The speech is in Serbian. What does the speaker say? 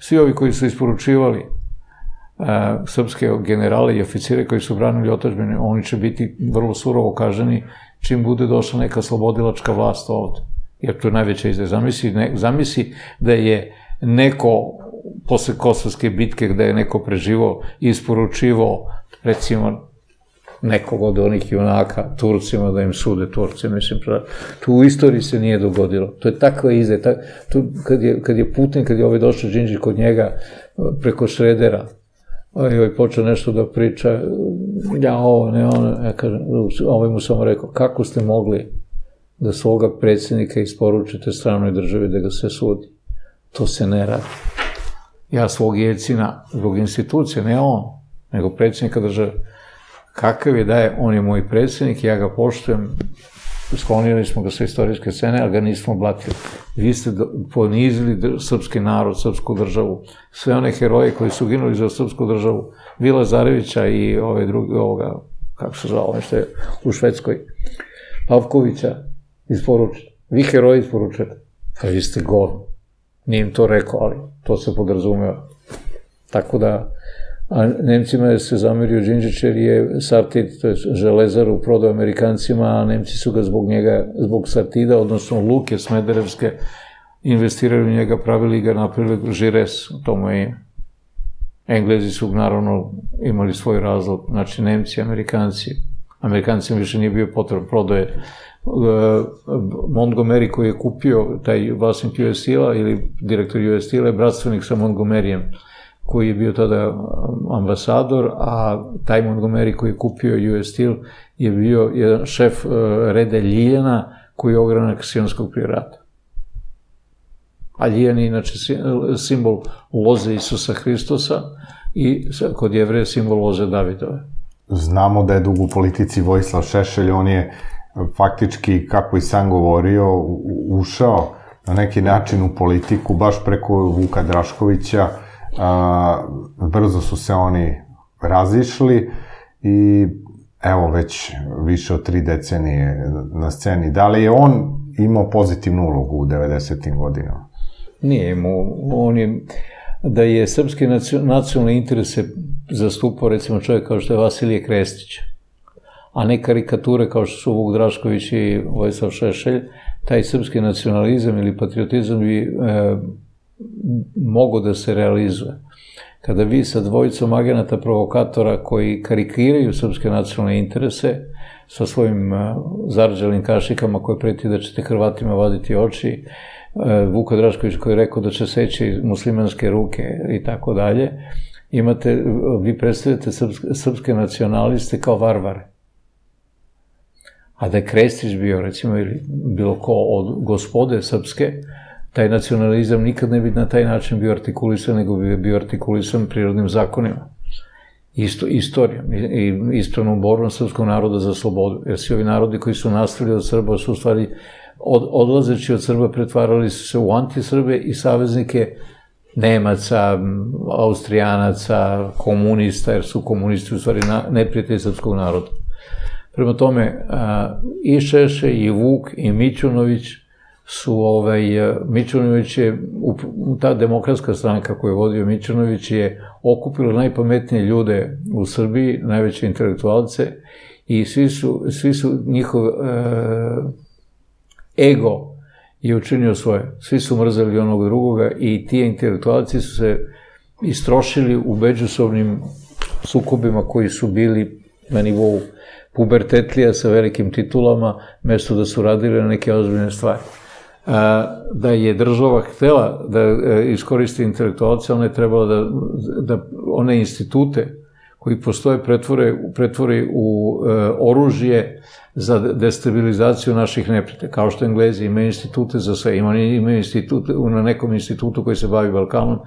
svi ovi koji su isporučivali a, srpske generale i oficire koji su branili otačbine, oni će biti vrlo surovo kaženi čim bude došla neka slobodilačka vlast ovde. Jer to je najveća izde. Zamisli, ne, zamisli da je neko posle Kosovske bitke gde je neko preživo isporučivo recimo nekog od onih junaka Turcima da im sude Turci, mislim, tu u istoriji se nije dogodilo. To je takva izde, ta, tu, kad, je, kad je Putin, kad je ovaj došao Đinđi kod njega preko Šredera, i ovaj počeo nešto da priča, ja ovo, ne ono, ja kažem, ovaj mu samo rekao, kako ste mogli da svoga predsjednika isporučite stranoj državi da ga se sudi? To se ne radi. Ja svog jecina, zbog institucije, ne on, nego predsjednika države, kakav je da je, on je moj predsjednik, ja ga poštujem, sklonili smo ga sa istorijske scene, ali ga nismo blatili. Vi ste ponizili srpski narod, srpsku državu, sve one heroje koji su ginuli za srpsku državu, Vila Zarevića i ove druge, ovoga, kako se zvao, nešto je u Švedskoj, Pavkovića, isporučite. Vi heroji isporučite. Pa vi ste gol. Nije im to rekao, ali to se podrazumeva. Tako da, a Nemcima je se zamirio Đinđić jer je Sartid, to je železaru, prodao Amerikancima, a Nemci su ga zbog njega, zbog Sartida, odnosno Luke Smederevske, investirali u njega, pravili ga, napravili Žires, to mu je Englezi su naravno imali svoj razlog, znači Nemci, Amerikanci. Amerikancima više nije bio potrebno, prodao je uh, Montgomery koji je kupio taj vlasnik US Steel-a ili direktor US Steel-a je bratstvenik sa Montgomeryjem koji je bio tada um, ambasador, a taj Montgomery koji je kupio US Steel je bio jedan šef uh, rede Ljiljana koji je ogranak Sionskog prirata. A Ljijan je inače simbol loze Isusa Hristosa i kod jevreja simbol loze Davidove. Znamo da je dug u politici Vojislav Šešelj, on je faktički, kako i sam govorio, ušao na neki način u politiku baš preko Vuka Draškovića, a, brzo su se oni razišli i evo već više od tri decenije na sceni. Da li je on imao pozitivnu ulogu u 90. godinama? Nije imao, on je, da je srpske nacionalne interese zastupao recimo čovjek kao što je Vasilije Krestić, a ne karikature kao što su Vuk Drašković i Vojislav Šešelj, taj srpski nacionalizam ili patriotizam bi e, mogo da se realizuje. Kada vi sa dvojicom agenata provokatora koji karikiraju srpske nacionalne interese, sa svojim zarđalim kašikama koje preti da ćete Hrvatima vaditi oči, Vuko Drašković koji je rekao da će seći muslimanske ruke i tako dalje, imate, vi predstavljate srpske, srpske nacionaliste kao varvare. A da je Krestić bio, recimo, ili bilo ko od gospode srpske, taj nacionalizam nikad ne bi na taj način bio artikulisan, nego bi bio artikulisan prirodnim zakonima. Isto, istorijom i ispravnom borbom srpskog naroda za slobodu. Jer svi ovi narodi koji su nastavili od Srba su u stvari od, odlazeći od Srba pretvarali su se u antisrbe i saveznike Nemaca, Austrijanaca, komunista, jer su komunisti u stvari na, neprijatelji srpskog naroda. Prema tome, a, i Šeše, i Vuk, i Mićunović, su ovaj, Mičunović je, ta demokratska stranka koju je vodio Mičunović je okupila najpametnije ljude u Srbiji, najveće intelektualce i svi su, svi su njihov e, ego je učinio svoje. Svi su mrzeli onog drugoga i ti intelektualci su se istrošili u međusobnim sukobima koji su bili na nivou pubertetlija sa velikim titulama, mesto da su radili na neke ozbiljne stvari da je država htela da e, iskoristi intelektualce, ona je trebala da, da one institute koji postoje pretvore, pretvore u e, oružje za destabilizaciju naših neprijatelja. Kao što Englezi imaju institute za sve, imaju, imaju institute, na nekom institutu koji se bavi Balkanom,